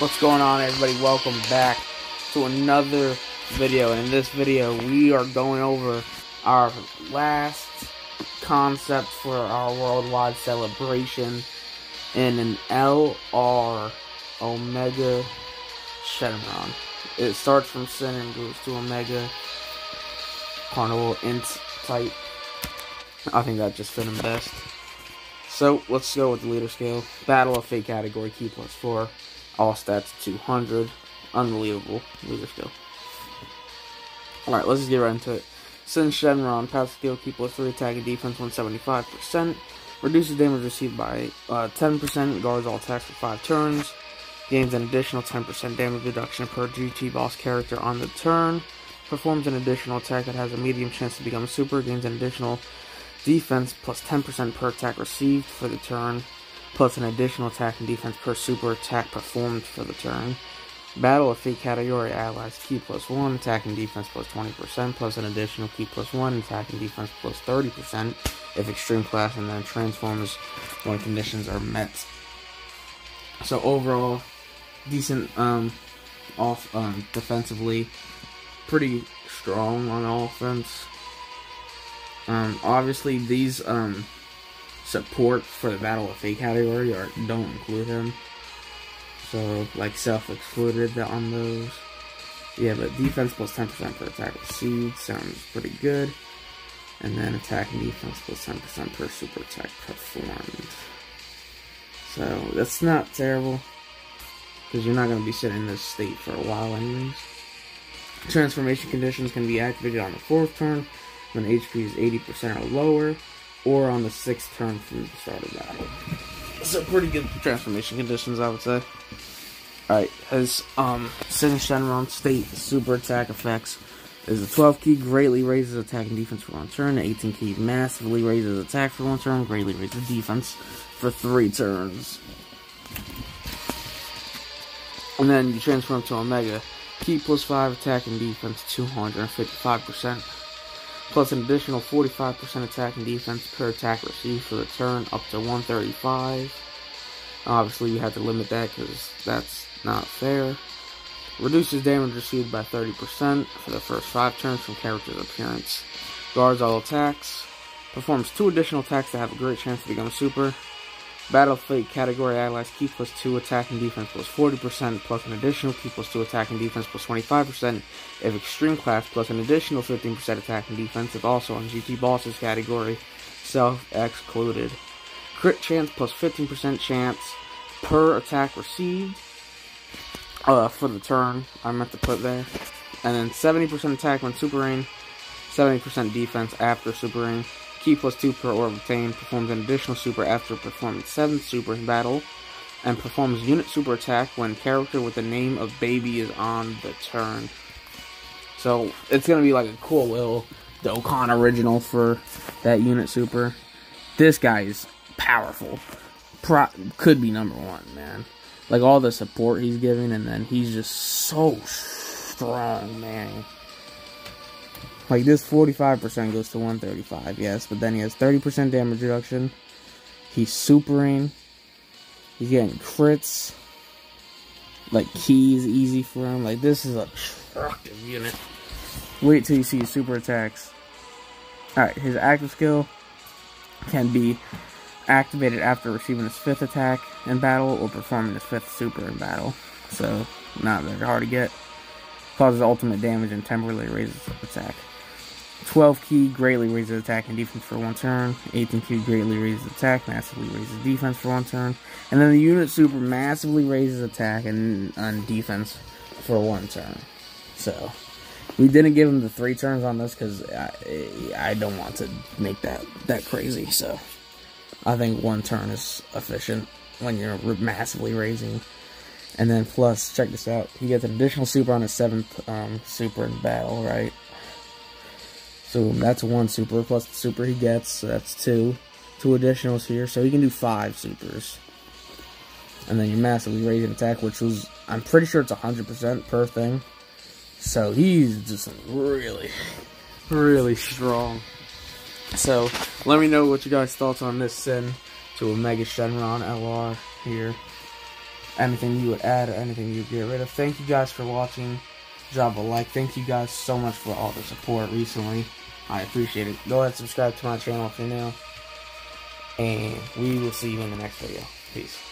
What's going on everybody? Welcome back to another video. And in this video, we are going over our last concept for our worldwide celebration in an LR Omega Shenron. It starts from Sin and goes to Omega Carnival Int type. I think that just fit him best. So let's go with the leader skill. Battle of Fate category, Ki plus 4. All stats 200. Unbelievable leader skill. Alright, let's just get right into it. Sin Shenron, passive skill, Ki plus 3, attack and defense 175%. Reduces damage received by uh, 10%, guards all attacks for 5 turns. Gains an additional 10% damage reduction per GT boss character on the turn. Performs an additional attack that has a medium chance to become super. Gains an additional defense plus 10% per attack received for the turn plus an additional attack and defense per super attack performed for the turn. Battle of Fate category allies Ki plus 1, attack and defense plus 20%, plus an additional Ki plus 1, attack and defense plus 30% if extreme class, and then transforms when conditions are met. So overall, decent um, off um, defensively, pretty strong on offense. Um, obviously, these um, support for the Battle of Fate category or don't include him. So, like, self-excluded on those. Yeah, but defense plus 10% per attack received sounds pretty good. And then attack and defense plus 10% per super attack performed. So, that's not terrible. Because you're not going to be sitting in this state for a while anyways. Transformation conditions can be activated on the fourth turn when HP is 80% or lower or on the sixth turn through the start of battle. So pretty good transformation conditions, I would say. Alright, his um Sin Shenron state super attack effects is a 12 Ki greatly raises attack and defense for one turn, The 18 Ki massively raises attack for one turn, greatly raises defense for three turns. And then you transform to Omega. Ki plus 5 attack and defense 255% plus an additional 45% attack and defense per attack received for the turn up to 135. Obviously, you have to limit that because that's not fair. Reduces damage received by 30% for the first 5 turns from character's appearance. Guards all attacks. Performs 2 additional attacks that have a great chance to become super. Battle Fate category allies Ki plus 2 attack and defense plus 40% plus an additional Ki plus 2 attack and defense plus 25% if extreme class plus an additional 15% attack and defense if also on GT bosses category self excluded. Crit chance plus 15% chance per attack received uh, for the turn. I meant to put there. And then 70% attack when super rain, 70% defense after super rain. Ki plus 2 per orb obtained, performs an additional super after performing 7th super battle, and performs unit super attack when character with the name of baby is on the turn. So, it's gonna be like a cool little Dokkan original for that unit super. This guy is powerful. Pro could be number one, man. Like all the support he's giving, and then he's just so strong, man. Like this 45% goes to 135, yes, but then he has 30% damage reduction. He's supering. He's getting crits. Like keys easy for him. Like this is a destructive unit. Wait till you see his super attacks. Alright, his active skill can be activated after receiving his fifth attack in battle or performing his fifth super in battle. So, not very hard to get. Causes ultimate damage and temporarily raises attack. 12 Ki greatly raises attack and defense for one turn. 18 Ki greatly raises attack, massively raises defense for one turn. And then the unit super massively raises attack and, and defense for one turn. So, we didn't give him the three turns on this because I, I don't want to make that, that crazy. So, I think one turn is efficient when you're massively raising. And then plus, check this out. He gets an additional super on his seventh um, super in battle, right? So that's one super plus the super he gets. So that's two. Two additionals here. So he can do five supers. And then you're massively raising attack, which was, I'm pretty sure it's 100% per thing. So he's just really, really strong. So let me know what you guys thoughts on this Sin to Omega Shenron LR here. anything you would add anything you'd get rid of. Thank you guys for watching. Drop a like. Thank you guys so much for all the support recently. I appreciate it. Go ahead and subscribe to my channel if you're new. And we will see you in the next video. Peace.